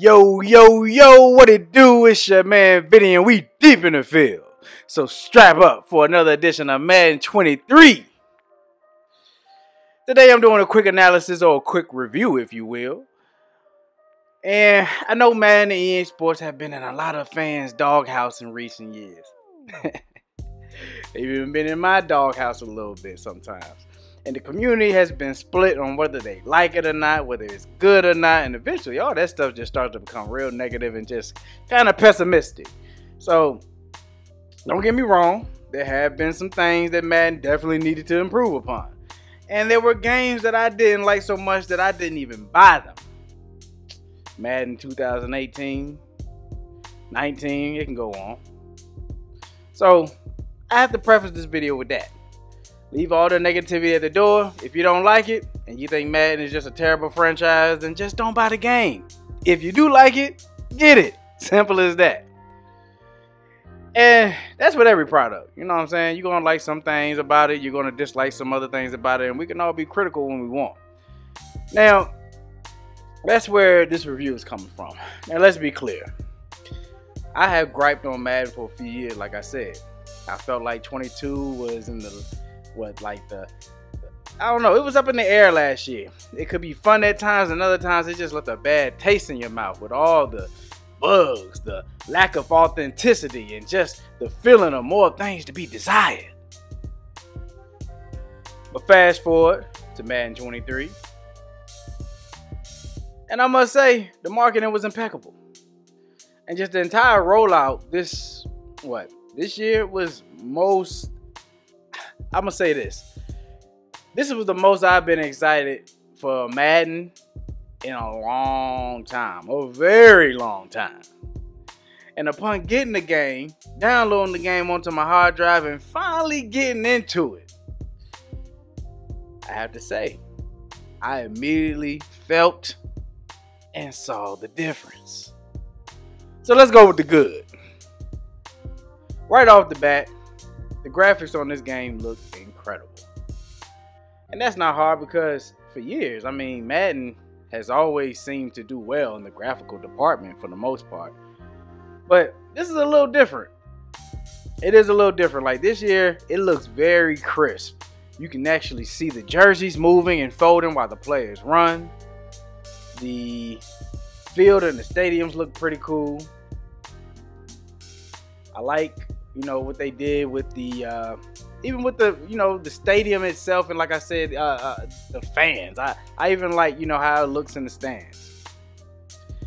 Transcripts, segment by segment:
Yo, yo, yo, what it do? It's your man Vinny, and we deep in the field. So strap up for another edition of Madden 23. Today I'm doing a quick analysis or a quick review, if you will. And I know Madden and EA Sports have been in a lot of fans' doghouse in recent years. They've even been in my doghouse a little bit sometimes. And the community has been split on whether they like it or not, whether it's good or not, and eventually all that stuff just starts to become real negative and just kind of pessimistic. So, don't get me wrong, there have been some things that Madden definitely needed to improve upon. And there were games that I didn't like so much that I didn't even buy them. Madden 2018, 19, it can go on. So, I have to preface this video with that. Leave all the negativity at the door. If you don't like it and you think Madden is just a terrible franchise, then just don't buy the game. If you do like it, get it. Simple as that. And that's with every product. You know what I'm saying? You're going to like some things about it, you're going to dislike some other things about it, and we can all be critical when we want. Now, that's where this review is coming from. Now, let's be clear. I have griped on Madden for a few years, like I said. I felt like 22 was in the what like the I don't know. It was up in the air last year. It could be fun at times, and other times it just left a bad taste in your mouth with all the bugs, the lack of authenticity, and just the feeling of more things to be desired. But fast forward to Madden 23. And I must say, the marketing was impeccable. And just the entire rollout, this, what, this year was most I'm gonna say this. This was the most I've been excited for Madden in a long time, a very long time. And upon getting the game, downloading the game onto my hard drive, and finally getting into it, I have to say, I immediately felt and saw the difference. So let's go with the good. Right off the bat, the graphics on this game look incredible. And that's not hard because for years, I mean, Madden has always seemed to do well in the graphical department for the most part. But this is a little different. It is a little different. Like this year, it looks very crisp. You can actually see the jerseys moving and folding while the players run. The field and the stadiums look pretty cool. I like you know what they did with the uh, even with the you know the stadium itself and like I said uh, uh, the fans. I I even like you know how it looks in the stands.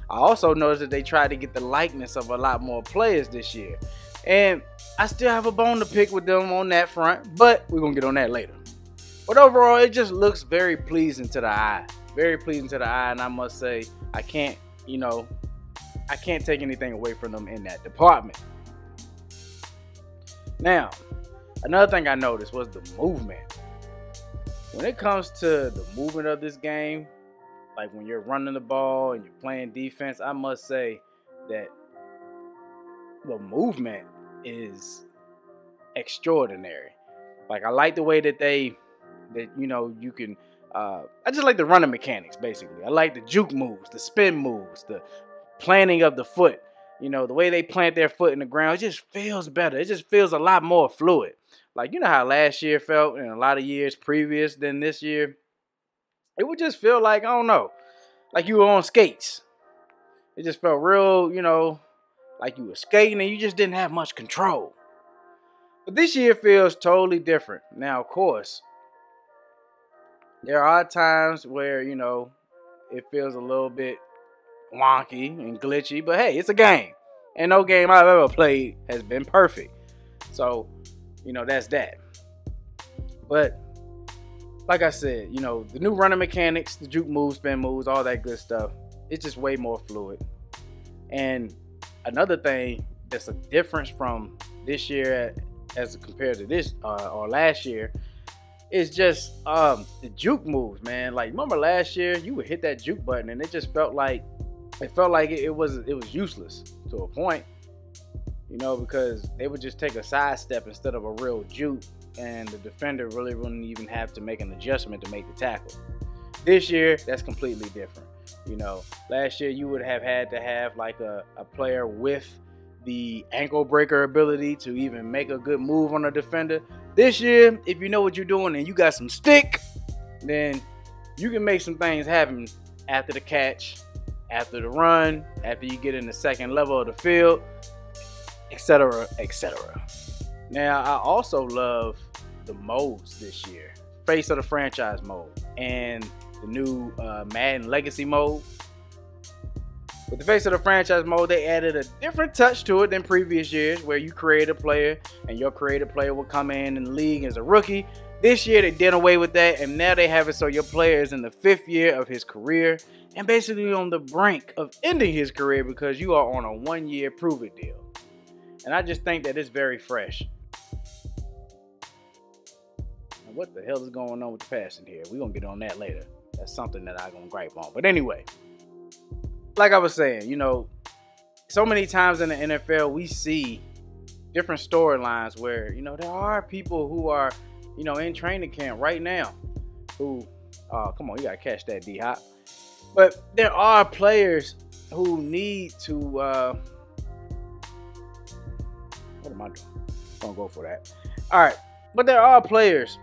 I also noticed that they tried to get the likeness of a lot more players this year, and I still have a bone to pick with them on that front, but we're gonna get on that later. But overall, it just looks very pleasing to the eye, very pleasing to the eye, and I must say I can't you know I can't take anything away from them in that department. Now, another thing I noticed was the movement. When it comes to the movement of this game, like when you're running the ball and you're playing defense, I must say that the movement is extraordinary. Like I like the way that they that you know you can uh, I just like the running mechanics basically. I like the juke moves, the spin moves, the planning of the foot. You know, the way they plant their foot in the ground, it just feels better. It just feels a lot more fluid. Like, you know how last year felt and a lot of years previous than this year? It would just feel like, I don't know, like you were on skates. It just felt real, you know, like you were skating and you just didn't have much control. But this year feels totally different. Now, of course, there are times where, you know, it feels a little bit wonky and glitchy, but hey, it's a game. And no game I've ever played has been perfect. So, you know, that's that. But like I said, you know, the new running mechanics, the juke moves, spin moves, all that good stuff, it's just way more fluid. And another thing that's a difference from this year as compared to this uh, or last year is just um, the juke moves, man. Like remember last year, you would hit that juke button and it just felt like it felt like it, it was it was useless to a point, you know, because they would just take a sidestep instead of a real juke, and the defender really wouldn't even have to make an adjustment to make the tackle. This year, that's completely different. You know, last year you would have had to have like a, a player with the ankle breaker ability to even make a good move on a defender. This year, if you know what you're doing and you got some stick, then you can make some things happen after the catch, after the run, after you get in the second level of the field, etc., etc. Now, I also love the modes this year. Face of the franchise mode and the new uh, Madden Legacy mode. With the face of the franchise mode, they added a different touch to it than previous years, where you create a player and your created player will come in in the league as a rookie. This year they did away with that, and now they have it so your player is in the fifth year of his career and basically on the brink of ending his career because you are on a one-year prove-it deal. And I just think that it's very fresh. Now, what the hell is going on with the passing here? We're gonna get on that later. That's something that I'm gonna gripe on. But anyway, like I was saying, you know, so many times in the NFL we see different storylines where, you know, there are people who are, you know, in training camp right now who oh come on, you gotta catch that D hop. But there are players who need to uh what am I doing? Don't go for that. Alright. But there are players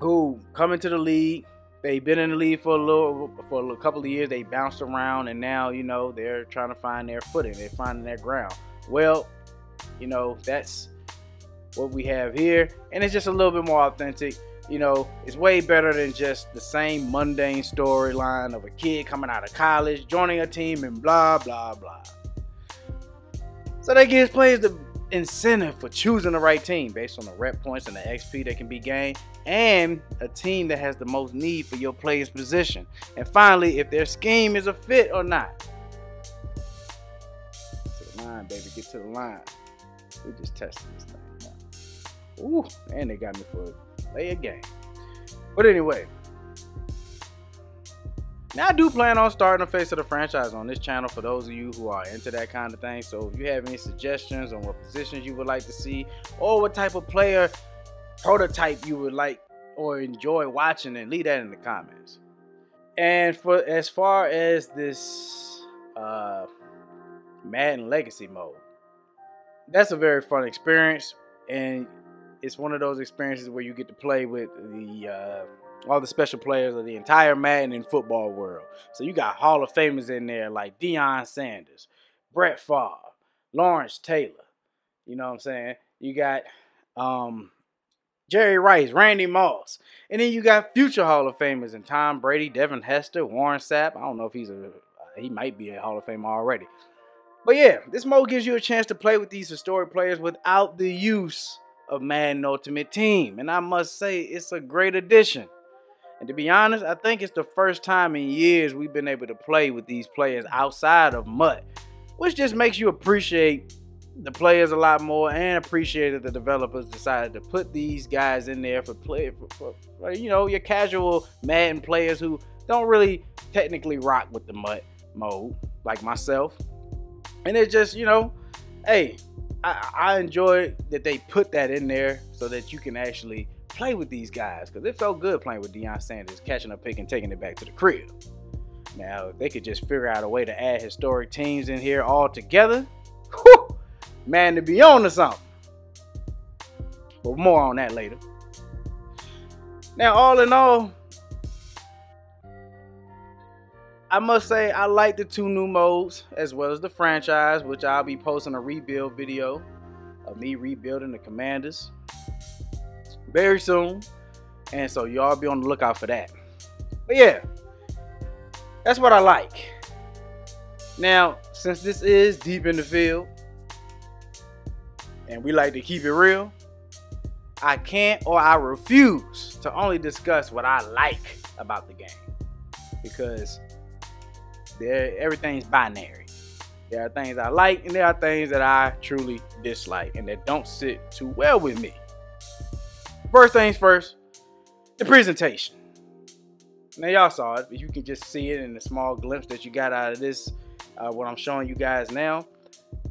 who come into the league they've been in the league for a little for a couple of years. They bounced around, and now you know they're trying to find their footing. They're finding their ground. Well, you know that's what we have here, and it's just a little bit more authentic. You know, it's way better than just the same mundane storyline of a kid coming out of college, joining a team, and blah blah blah. So that gives players the incentive for choosing the right team based on the rep points and the XP that can be gained, and a team that has the most need for your player's position. And finally, if their scheme is a fit or not. To the line, baby, get to the line. We're just testing this thing. Ooh, and they got me for play a game. But anyway, now I do plan on starting a face of the franchise on this channel for those of you who are into that kind of thing. So if you have any suggestions on what positions you would like to see or what type of player prototype you would like or enjoy watching, then leave that in the comments. And for as far as this uh, Madden Legacy mode, that's a very fun experience, and it's one of those experiences where you get to play with the uh, all the special players of the entire Madden and football world. So you got Hall of Famers in there like Deion Sanders, Brett Favre, Lawrence Taylor. You know what I'm saying? You got um, Jerry Rice, Randy Moss. And then you got future Hall of Famers and Tom Brady, Devin Hester, Warren Sapp. I don't know if he's a he might be a Hall of Famer already. But yeah, this mode gives you a chance to play with these historic players without the use of Madden Ultimate Team. And I must say, it's a great addition. And to be honest, I think it's the first time in years we've been able to play with these players outside of MUT, which just makes you appreciate the players a lot more and appreciate that the developers decided to put these guys in there for play for, for, you know your casual Madden players who don't really technically rock with the MUT mode like myself. And it's just you know, hey, I, I enjoy that they put that in there so that you can actually play with these guys because it felt good playing with Deion Sanders, catching a pick and taking it back to the crib. Now, if they could just figure out a way to add historic teams in here all together, whew, man, to be on to something. But more on that later. Now, all in all, I must say I like the two new modes as well as the franchise, which I'll be posting a rebuild video of me rebuilding the Commanders very soon. And so y'all be on the lookout for that. But yeah, that's what I like. Now, since this is deep in the field, and we like to keep it real, I can't or I refuse to only discuss what I like about the game. Because everything's binary. There are things I like and there are things that I truly dislike and that don't sit too well with me. First things first, the presentation. Now y'all saw it, but you can just see it in the small glimpse that you got out of this, uh, what I'm showing you guys now.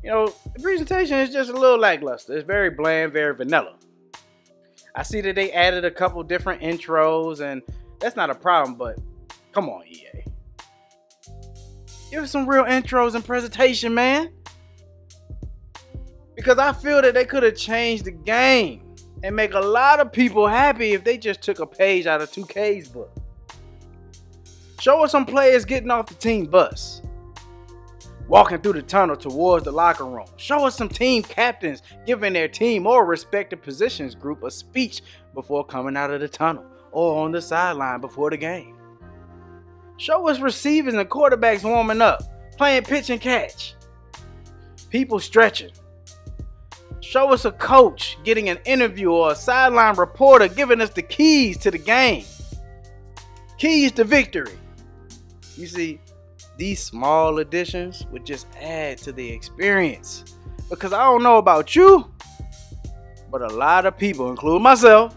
You know, the presentation is just a little lackluster. It's very bland, very vanilla. I see that they added a couple different intros and that's not a problem, but come on, EA. Give us some real intros and presentation, man. Because I feel that they could have changed the game and make a lot of people happy if they just took a page out of 2K's book. Show us some players getting off the team bus, walking through the tunnel towards the locker room. Show us some team captains giving their team or respective positions group a speech before coming out of the tunnel or on the sideline before the game. Show us receivers and quarterbacks warming up, playing pitch and catch, people stretching, Show us a coach getting an interview or a sideline reporter giving us the keys to the game. Keys to victory. You see, these small additions would just add to the experience. Because I don't know about you, but a lot of people, including myself,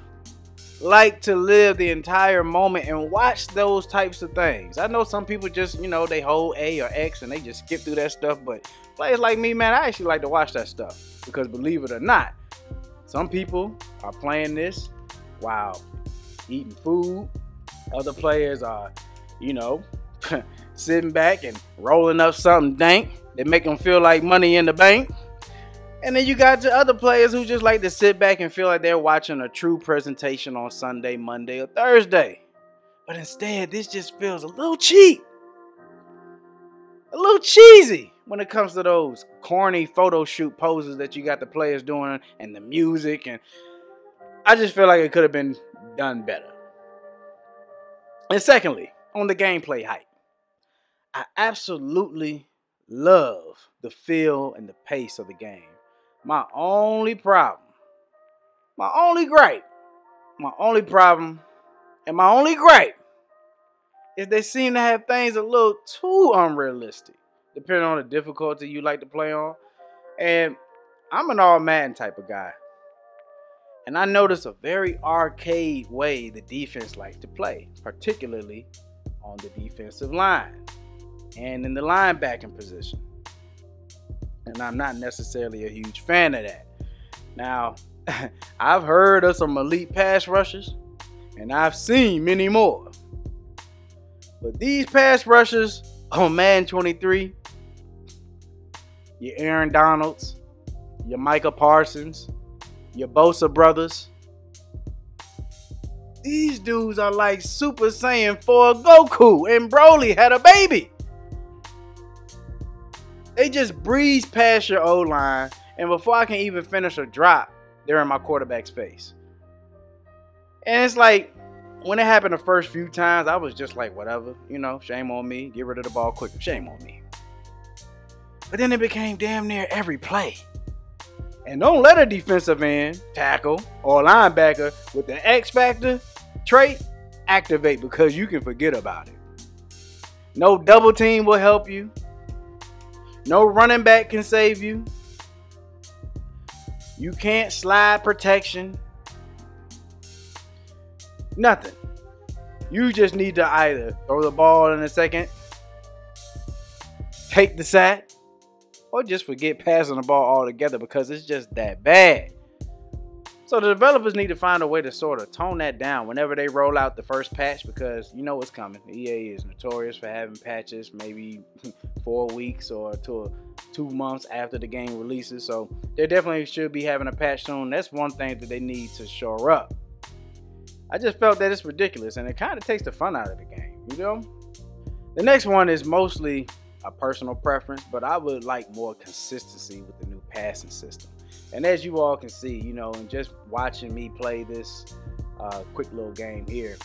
like to live the entire moment and watch those types of things. I know some people just, you know, they hold A or X and they just skip through that stuff, but players like me, man, I actually like to watch that stuff. Because believe it or not, some people are playing this while eating food. Other players are, you know, sitting back and rolling up something dank that make them feel like money in the bank. And then you got the other players who just like to sit back and feel like they're watching a true presentation on Sunday, Monday, or Thursday. But instead, this just feels a little cheap, a little cheesy when it comes to those corny photo shoot poses that you got the players doing and the music and I just feel like it could have been done better. And secondly, on the gameplay hype. I absolutely love the feel and the pace of the game. My only problem, my only gripe, my only problem, and my only gripe is they seem to have things a little too unrealistic depending on the difficulty you like to play on. And I'm an all Madden type of guy. And I notice a very arcade way the defense like to play, particularly on the defensive line and in the linebacking position. And I'm not necessarily a huge fan of that. Now, I've heard of some elite pass rushers, and I've seen many more. But these pass rushers on Madden 23 your Aaron Donalds, your Micah Parsons, your Bosa brothers. These dudes are like Super Saiyan 4 Goku and Broly had a baby. They just breeze past your O line, and before I can even finish a drop, they're in my quarterback's face. And it's like, when it happened the first few times, I was just like, whatever, you know, shame on me. Get rid of the ball quicker. Shame on me. But then it became damn near every play. And don't let a defensive end, tackle, or linebacker with the X factor trait activate because you can forget about it. No double team will help you. No running back can save you. You can't slide protection. Nothing. You just need to either throw the ball in a second, take the sack, or just forget passing the ball altogether because it's just that bad. So the developers need to find a way to sort of tone that down whenever they roll out the first patch because you know what's coming. EA is notorious for having patches maybe four weeks or to two months after the game releases. So they definitely should be having a patch soon. That's one thing that they need to shore up. I just felt that it's ridiculous and it kind of takes the fun out of the game, you know? The next one is mostly a personal preference, but I would like more consistency with the new passing system. And as you all can see, you know, and just watching me play this uh, quick little game here,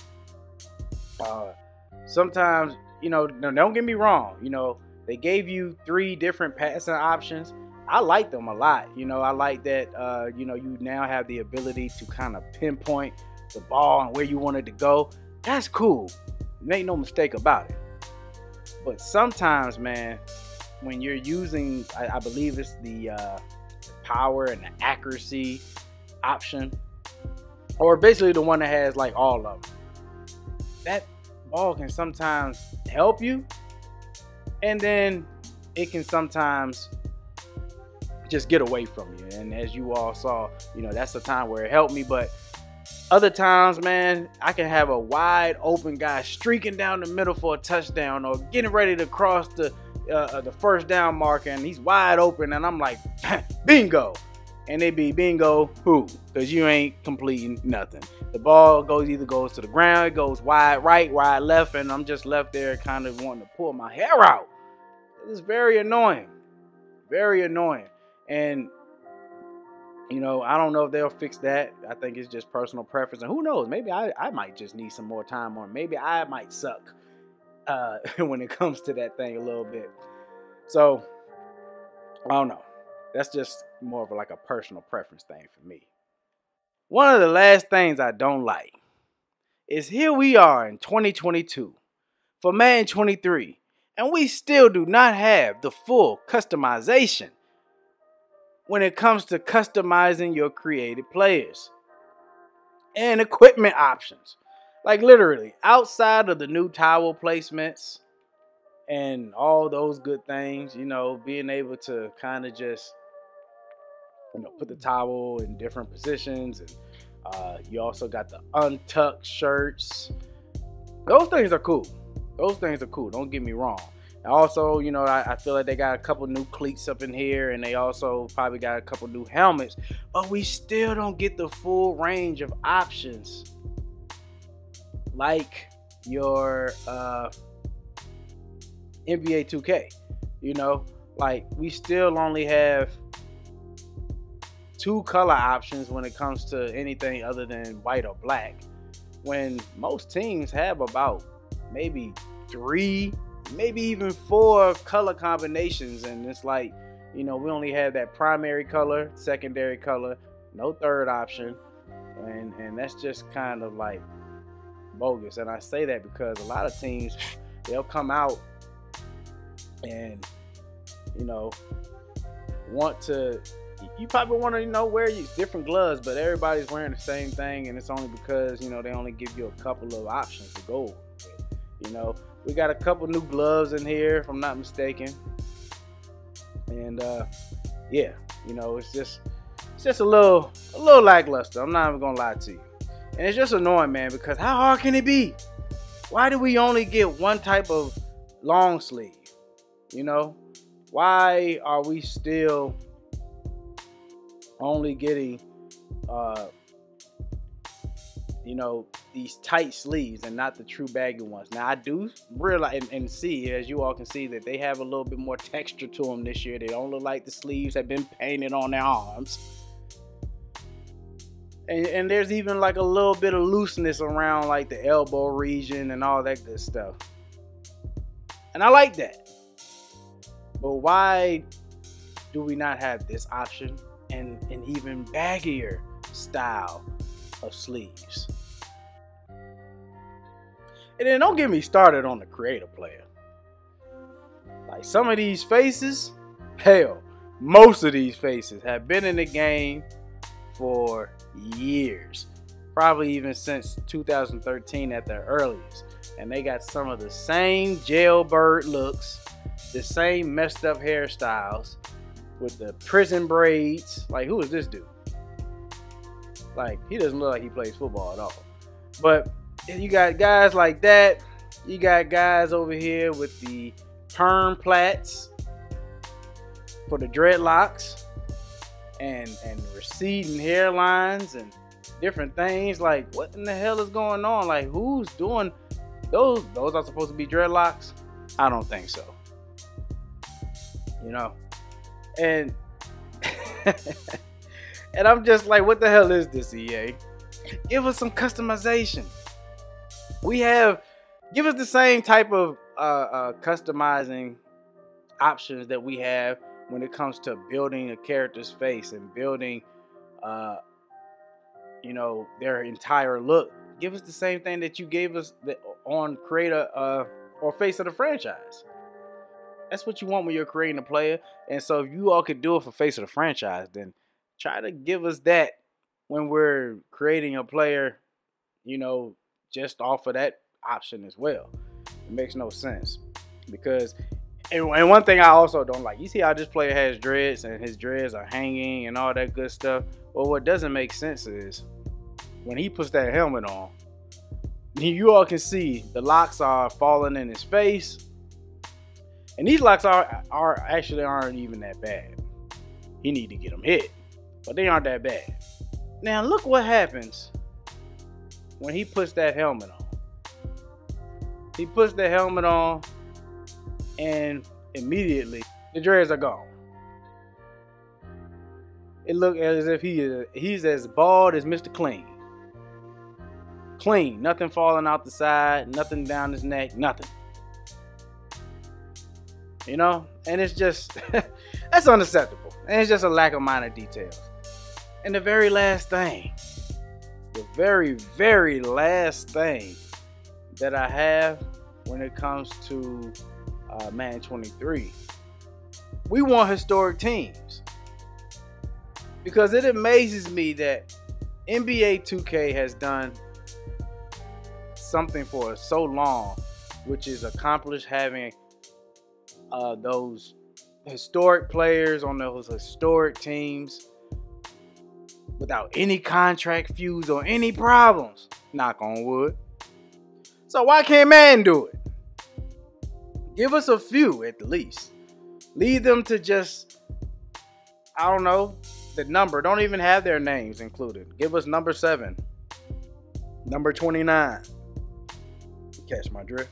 uh, sometimes, you know, don't get me wrong, you know, they gave you three different passing options. I like them a lot. You know, I like that, uh, you know, you now have the ability to kind of pinpoint the ball and where you want it to go. That's cool. Make no mistake about it. But sometimes, man, when you're using, I, I believe it's the uh, power and the accuracy option, or basically the one that has like all of them, that ball can sometimes help you, and then it can sometimes just get away from you. And as you all saw, you know, that's the time where it helped me, but Other times, man, I can have a wide open guy streaking down the middle for a touchdown or getting ready to cross the uh, uh the first down marker and he's wide open and I'm like, bingo. And they be bingo who? Because you ain't completing nothing. The ball goes either goes to the ground, it goes wide right, wide left, and I'm just left there kind of wanting to pull my hair out. It's very annoying. Very annoying. And you know, I don't know if they'll fix that. I think it's just personal preference. And who knows? Maybe I, I might just need some more time or maybe I might suck uh, when it comes to that thing a little bit. So, I don't know. That's just more of like a personal preference thing for me. One of the last things I don't like is here we are in 2022 for Madden 23, and we still do not have the full customization when it comes to customizing your created players and equipment options. Like literally, outside of the new towel placements and all those good things, you know, being able to kind of just, you know, put the towel in different positions. And uh, you also got the untucked shirts. Those things are cool. Those things are cool. Don't get me wrong. Also, you know, I, I, feel like they got a couple new cleats up in here, and they also probably got a couple new helmets, but we still don't get the full range of options like your uh, NBA 2K. You know, like we still only have two color options when it comes to anything other than white or black, when most teams have about maybe three maybe even four color combinations. And it's like, you know, we only have that primary color, secondary color, no third option. And and that's just kind of like bogus. And I say that because a lot of teams they'll come out and you know want to you probably want to you know wear different gloves but everybody's wearing the same thing and it's only because you know they only give you a couple of options to go you know we got a couple new gloves in here, if I'm not mistaken. And uh, yeah, you know, it's just it's just a little a little lackluster. I'm not even gonna lie to you. And it's just annoying, man, because how hard can it be? Why do we only get one type of long sleeve? You know? Why are we still only getting uh you know, these tight sleeves and not the true baggy ones. Now I do realize and, and, see, as you all can see, that they have a little bit more texture to them this year. They don't look like the sleeves have been painted on their arms. And, and there's even like a little bit of looseness around like the elbow region and all that good stuff. And I like that. But why do we not have this option and an even baggier style of sleeves? And then don't get me started on the creative player. Like some of these faces, hell, most of these faces have been in the game for years. Probably even since 2013 at the earliest. And they got some of the same jailbird looks, the same messed up hairstyles with the prison braids. Like, who is this dude? Like, he doesn't look like he plays football at all. But you got guys like that. You got guys over here with the perm plaits for the dreadlocks and and receding hairlines and different things. Like, what in the hell is going on? Like, who's doing those? Those are supposed to be dreadlocks. I don't think so. You know, and and I'm just like, what the hell is this, EA? Give us some customization we have give us the same type of uh, uh, customizing options that we have when it comes to building a character's face and building, uh, you know, their entire look. Give us the same thing that you gave us on creator uh, or face of the franchise. That's what you want when you're creating a player. And so if you all could do it for face of the franchise, then try to give us that when we're creating a player, you know, just off of that option as well. It makes no sense because, and, and one thing I also don't like, you see how this player has dreads and his dreads are hanging and all that good stuff. Well, what doesn't make sense is when he puts that helmet on, you all can see the locks are falling in his face. And these locks are are actually aren't even that bad. He need to get them hit, but they aren't that bad. Now look what happens when he puts that helmet on. He puts the helmet on, and immediately the dreads are gone. It looked as if he is he's as bald as Mr. Clean. Clean, nothing falling out the side, nothing down his neck, nothing. You know, and it's just that's unacceptable, and it's just a lack of minor details. And the very last thing, the very very last thing that I have when it comes to uh, Madden 23, we want historic teams because it amazes me that NBA 2K has done something for so long, which is accomplished having uh, those historic players on those historic teams without any contract feuds or any problems. Knock on wood. So why can't man do it? Give us a few at least. Lead them to just, I don't know, the number. Don't even have their names included. Give us number seven, number 29. Catch my drift.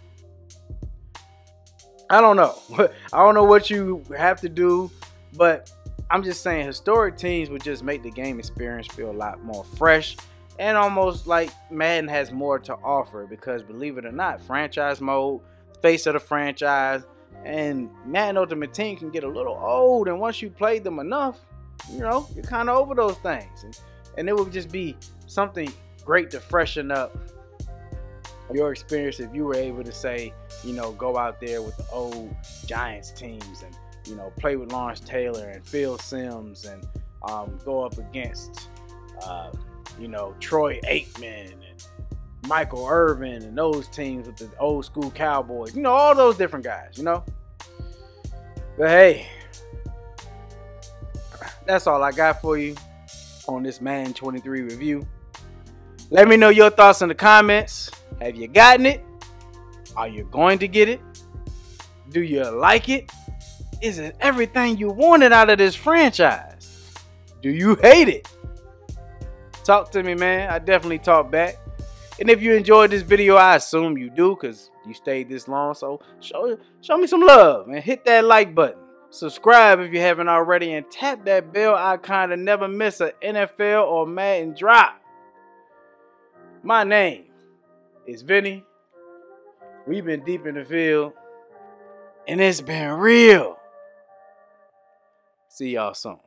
I don't know. I don't know what you have to do, but I'm just saying historic teams would just make the game experience feel a lot more fresh and almost like Madden has more to offer because believe it or not, franchise mode, face of the franchise, and Madden Ultimate Team can get a little old. And once you played them enough, you know, you're kind of over those things. And, and it would just be something great to freshen up your experience if you were able to say, you know, go out there with the old Giants teams and, you know, play with Lawrence Taylor and Phil Simms and um, go up against, uh, you know, Troy Aikman Michael Irvin and those teams with the old school Cowboys, you know, all those different guys, you know. But hey, that's all I got for you on this Madden 23 review. Let me know your thoughts in the comments. Have you gotten it? Are you going to get it? Do you like it? Is it everything you wanted out of this franchise? Do you hate it? Talk to me, man. I definitely talk back. And if you enjoyed this video, I assume you do because you stayed this long. So show, show me some love and hit that like button. Subscribe if you haven't already and tap that bell icon to never miss an NFL or Madden drop. My name is Vinny. We've been deep in the field, and it's been real. See y'all soon.